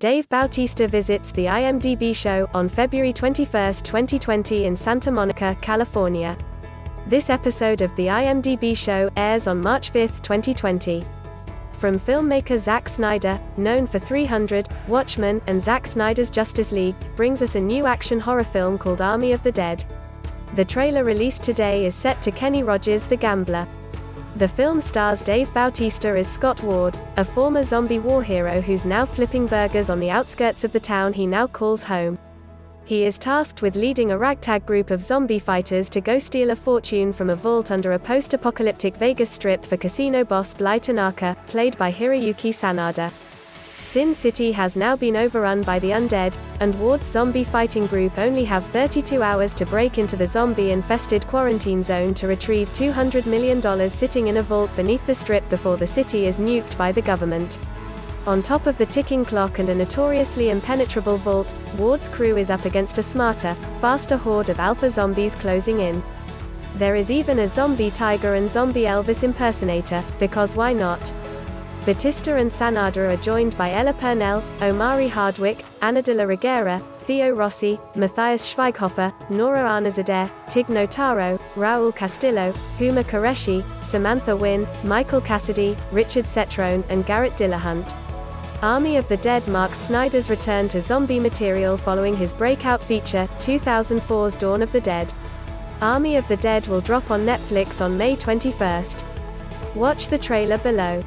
Dave Bautista visits the IMDb show on February 21, 2020 in Santa Monica, California. This episode of the IMDb show airs on March 5, 2020. From filmmaker Zack Snyder, known for 300, Watchmen, and Zack Snyder's Justice League, brings us a new action horror film called Army of the Dead. The trailer released today is set to Kenny Rogers the Gambler. The film stars Dave Bautista as Scott Ward, a former zombie war hero who's now flipping burgers on the outskirts of the town he now calls home. He is tasked with leading a ragtag group of zombie fighters to go steal a fortune from a vault under a post-apocalyptic Vegas strip for casino boss Bly Tanaka, played by Hiroyuki Sanada. Sin City has now been overrun by the undead, and Ward's zombie fighting group only have 32 hours to break into the zombie-infested quarantine zone to retrieve $200 million sitting in a vault beneath the strip before the city is nuked by the government. On top of the ticking clock and a notoriously impenetrable vault, Ward's crew is up against a smarter, faster horde of alpha zombies closing in. There is even a zombie tiger and zombie Elvis impersonator, because why not? Bautista and Sanada are joined by Ella Purnell, Omari Hardwick, Ana de la Reguera, Theo Rossi, Matthias Schweighofer, Nora Arnezeder, Tig Notaro, Raul Castillo, Huma Qureshi, Samantha Win, Michael Cassidy, Richard Cetrone, and Garret Dillahunt. Army of the Dead marks Snyder's return to zombie material following his breakout feature, 2004's Dawn of the Dead. Army of the Dead will drop on Netflix on May 21st. Watch the trailer below.